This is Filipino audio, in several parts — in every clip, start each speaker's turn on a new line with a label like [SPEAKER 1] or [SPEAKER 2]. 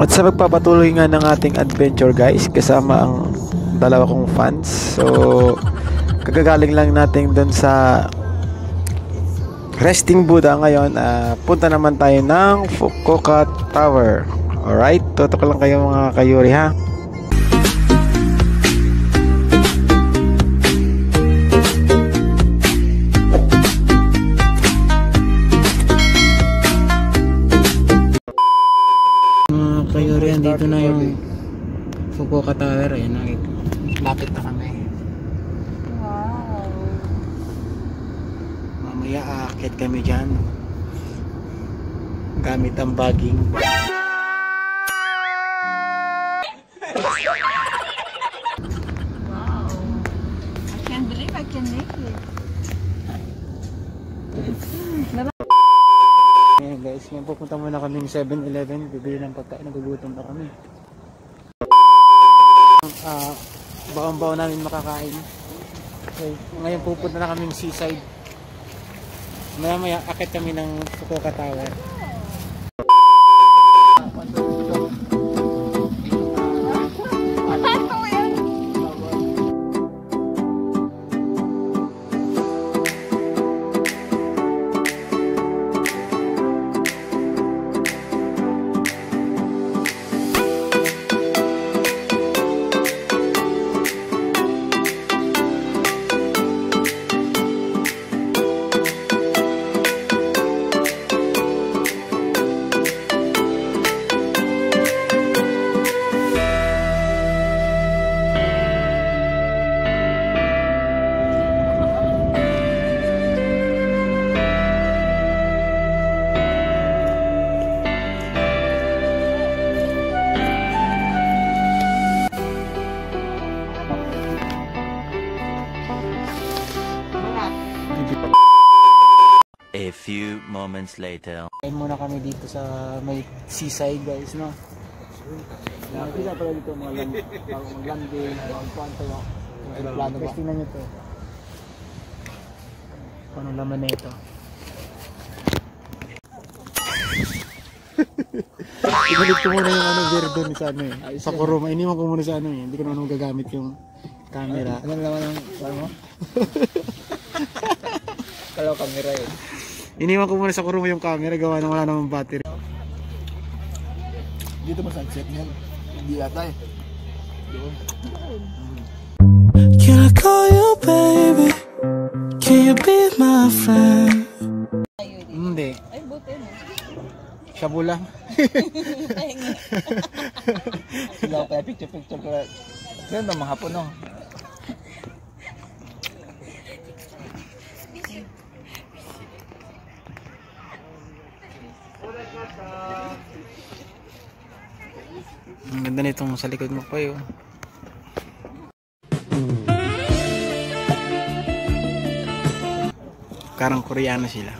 [SPEAKER 1] At sa magpapatuloy nga ng ating adventure guys, kasama ang dalawa kong fans. So, kagagaling lang natin doon sa Resting Buddha ngayon. ah, punta naman tayo ng Fukuoka Tower. Alright, tutok lang kayo mga kayuri ha. Andito na yung Fukuoka Tower. Ayan, lapit na kami.
[SPEAKER 2] Wow.
[SPEAKER 1] Mamaya aakyat kami dyan. Gamit ang bagging.
[SPEAKER 2] Wow.
[SPEAKER 1] Ngayon pupunta muna kami ng 7-Eleven. Bibili ng pagkain. Nagugutom na kami. Ah, baon-baon namin makakain. Okay, ngayon pupunta na kami ng seaside. Maya maya akit kami ng Fukuoka Tower.
[SPEAKER 3] Few moments later.
[SPEAKER 1] Kain muna kami dito sa may seaside guys, no? Nakikita pala dito mga land, mga landing, mga kwanto, mga aeroplano ba? Tingnan nyo to. Anong laman na ito. Ibalik ko muna yung ano, beer doon sa ano eh. Sa kuruma. Iniwan ko muna sa ano eh. Hindi ko naman gagamit yung camera. Ano naman ang ano?
[SPEAKER 4] Kalaw camera yun.
[SPEAKER 1] Iniwan ko muna sa kuruma yung camera. Gawa nang wala namang battery.
[SPEAKER 4] Dito ba sunset niyan? Hindi yata eh.
[SPEAKER 5] Can I call you baby? Can you be my friend?
[SPEAKER 1] Hindi.
[SPEAKER 2] Ay, buti no.
[SPEAKER 1] Shabu lang.
[SPEAKER 4] Sila ko kaya picture picture ko. Ba mga hapon no?
[SPEAKER 1] Ganda nitong sa likod mo pa yun. Karang koreano sila.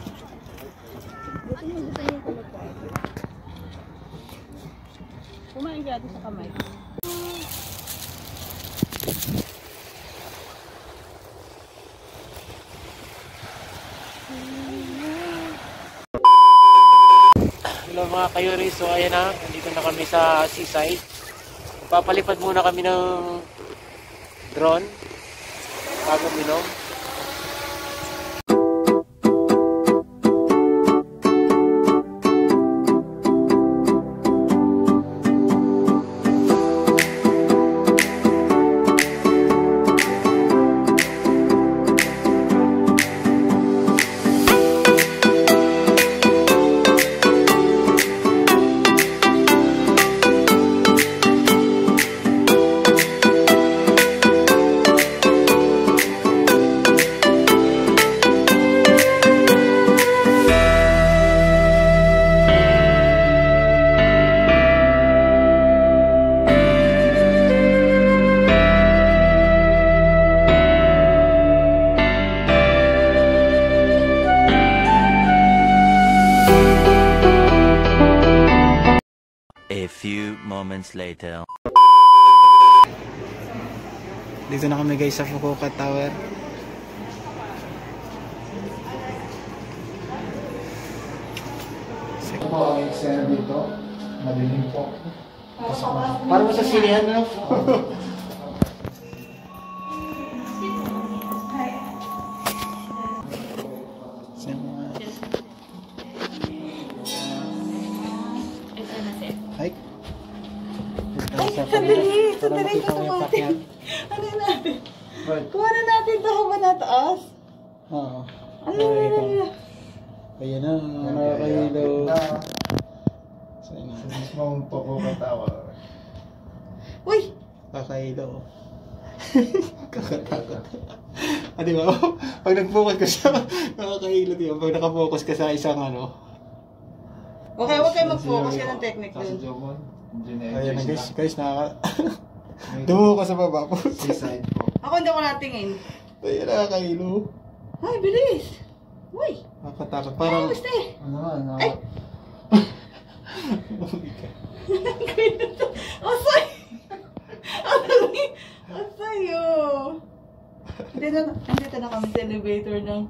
[SPEAKER 2] Kumain ka sa kamay.
[SPEAKER 1] Hello mga kayori, so ayan na, nandito na kami sa seaside. Papalipad muna kami ng drone bago minom.
[SPEAKER 3] Moments later.
[SPEAKER 1] Dito na kami guys sa Fukuoka Tower. Ito po ang eksena dito. Madilim po.
[SPEAKER 6] Para mo sa sinihan na.
[SPEAKER 2] Sandali, sandali ito kumatin. Ano natin? Kuha na natin ito habang nataas.
[SPEAKER 1] Oo.
[SPEAKER 2] Ano na na
[SPEAKER 1] Ayan na, nakakahilo.
[SPEAKER 4] Mismong pagkakatawa.
[SPEAKER 2] Uy!
[SPEAKER 1] Kakahilo. Kakatakot. Ah, di ba? Pag nag-focus ka sa nakakahilo, di ba? Pag nakafocus ka sa isang ano.
[SPEAKER 2] Okay, huwag kayo mag-focus ka ng technique
[SPEAKER 4] Kasi
[SPEAKER 2] dun.
[SPEAKER 4] Jomon,
[SPEAKER 1] Ayan na guys, guys, nakaka... Dumo ka sa baba po.
[SPEAKER 4] Seaside po.
[SPEAKER 2] Ako hindi ako natingin.
[SPEAKER 1] Ayan, nakakahilo.
[SPEAKER 2] Ay, bilis! Uy!
[SPEAKER 1] Nakakatakot.
[SPEAKER 2] Ay,
[SPEAKER 1] Parang...
[SPEAKER 2] gusto eh!
[SPEAKER 4] Ano naman, no?
[SPEAKER 2] Ay! Asay! Asay! Asay, oh! Hindi na, nandito na kami sa elevator ng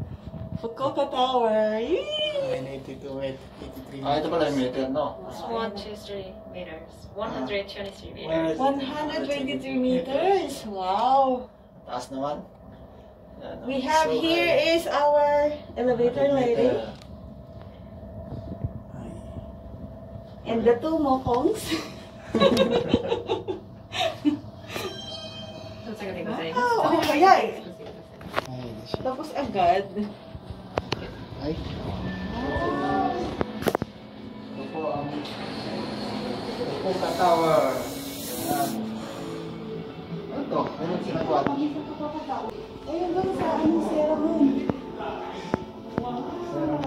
[SPEAKER 2] Fukuoka Tower. Yee!
[SPEAKER 1] 82, 83.
[SPEAKER 4] Ah, ito pala yung meter, no?
[SPEAKER 7] It's one, two, three meters. 123 meters.
[SPEAKER 2] 123 meters! Wow!
[SPEAKER 4] Taas naman. Yan?
[SPEAKER 2] We have
[SPEAKER 4] So,
[SPEAKER 2] here
[SPEAKER 4] uh,
[SPEAKER 2] is our elevator lady and the two mokongs. Wow! Ang kaya eh. Tapos agad.
[SPEAKER 1] Ay.
[SPEAKER 4] Ito po ang Fukuoka Tower. Ano to? Ano
[SPEAKER 2] ceremony.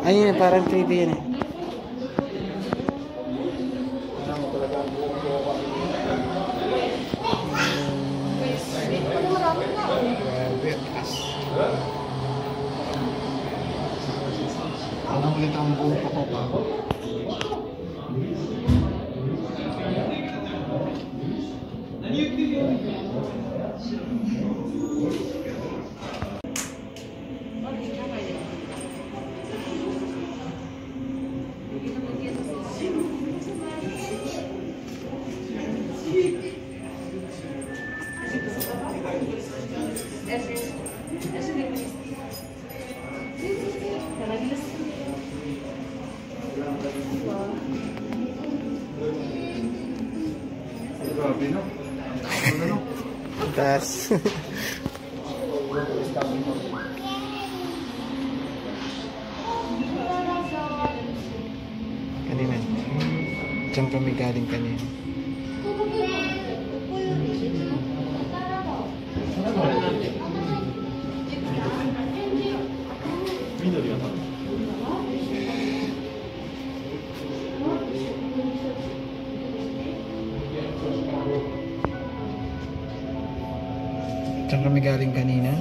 [SPEAKER 1] Ayun, parang 3D yan eh.
[SPEAKER 4] Grabe, no?
[SPEAKER 1] Taas. kanina. Diyan kami galing kanina. Galing kanina.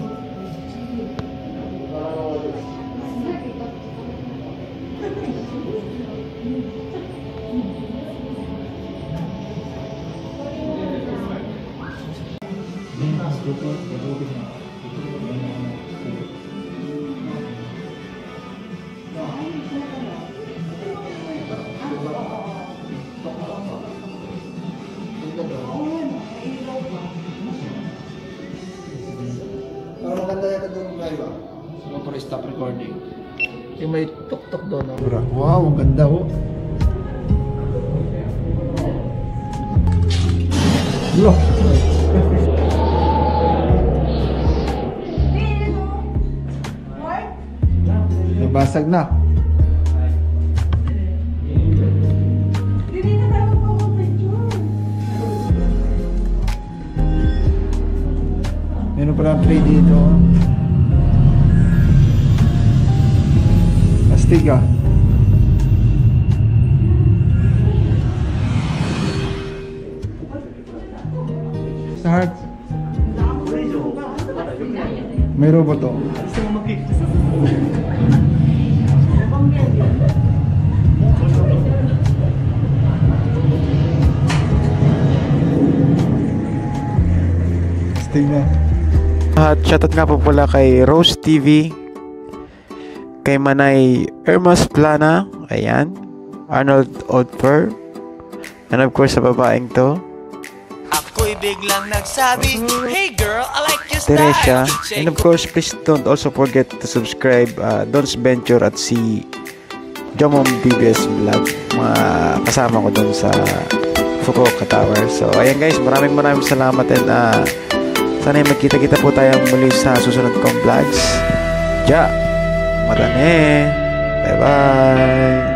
[SPEAKER 4] Parang ah.
[SPEAKER 1] Siguro para stop recording. Yung may tuk-tuk doon. Oh. Wow, ang ganda oh. Look. Nabasag na.
[SPEAKER 2] Hindi na tayo picture.
[SPEAKER 1] Meron pala 3 dito. Astig ah. Sa heart. May robot oh. Astig na. At shoutout nga po pala kay Rose TV, kay Manay Ermas Plana, ayan, Arnold Odper, And of course, sa babaeng to,
[SPEAKER 8] Ako'y biglang nagsabi Hey girl, I like your
[SPEAKER 1] Teresha.
[SPEAKER 8] style
[SPEAKER 1] And of course, please don't also forget to subscribe uh, Don's Venture at si Jomom BBS Vlog. Mga kasama ko dun sa Fukuoka Tower. So, ayan guys, maraming maraming salamat and uh, sana magkita-kita po tayong muli sa susunod kong vlogs. Ja! またねバイバイ